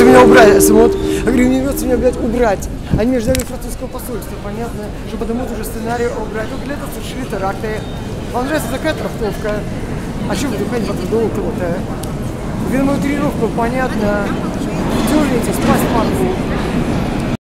имется меня убрать. Вот. Я говорю, не имется меня, блядь, убрать. Они ждали французского посольства, понятно, что потому уже сценарий убрать. Ну, для этого совершили теракты. Вам нравится такая трактовка. А что вы дыхание по долго-то? Видимо, а? тренировку, понятно. Дернитесь, спать могу.